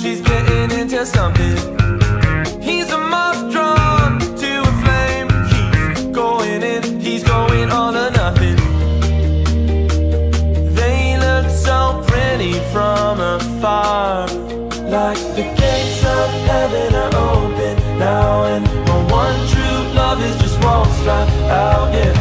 she's getting into something. He's a moth drawn to a flame. He's going in, he's going all or nothing. They look so pretty from afar. Like the gates of heaven are open now, and my one true love is just won't out. Yeah.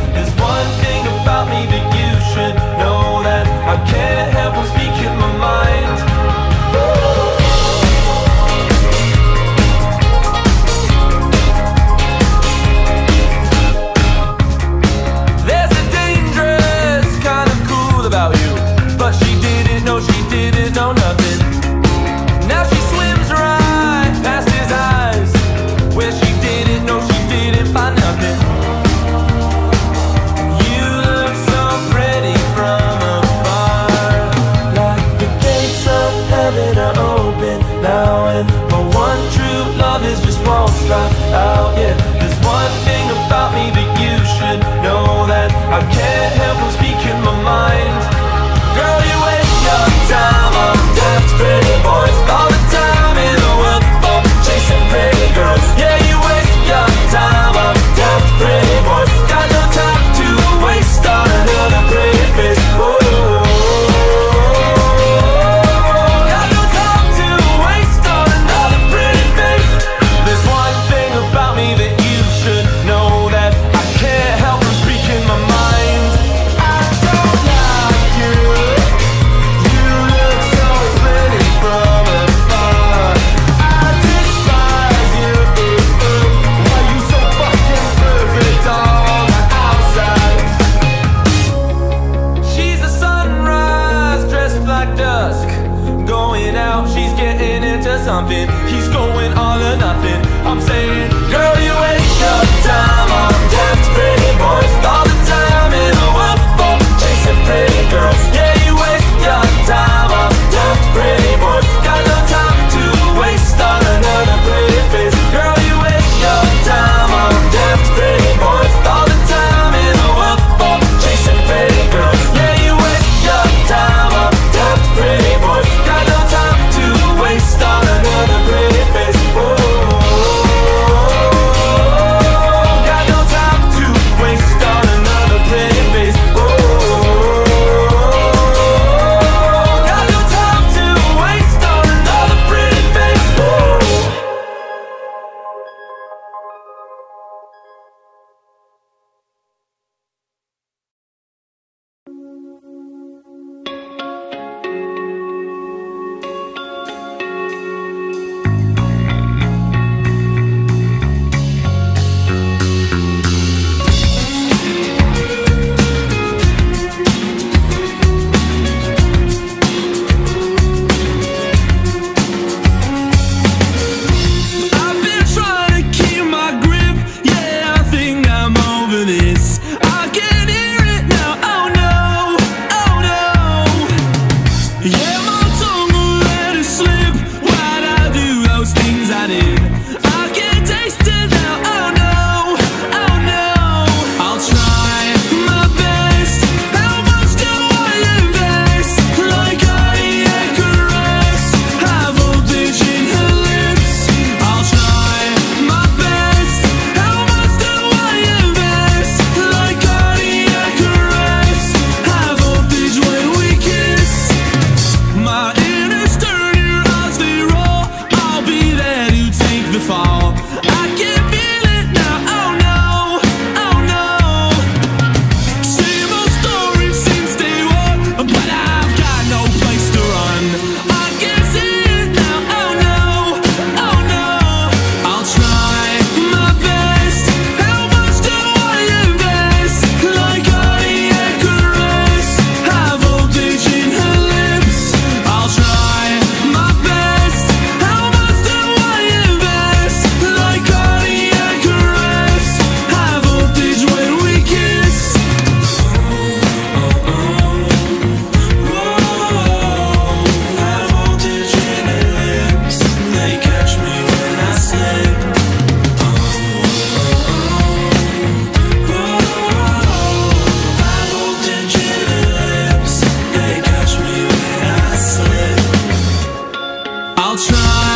dusk. Going out, she's getting into something. He's going all or nothing. I'm saying, girl, you ain't your time I'm deaf, pretty boys. I'll try.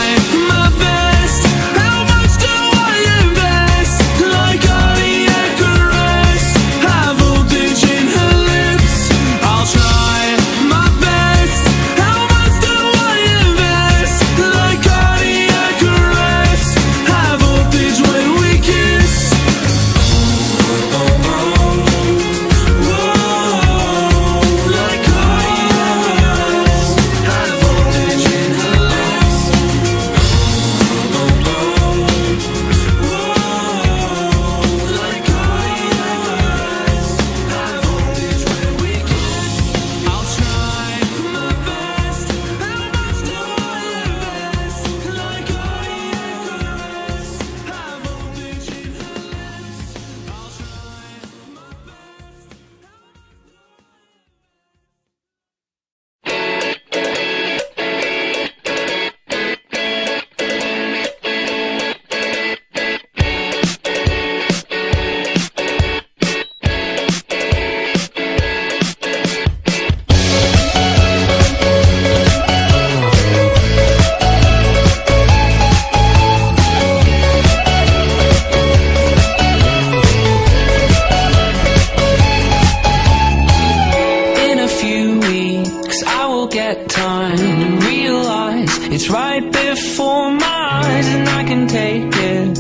And I can take it.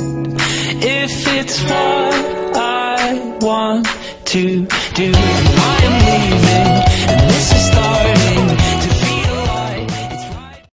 If it's what I want to do I am leaving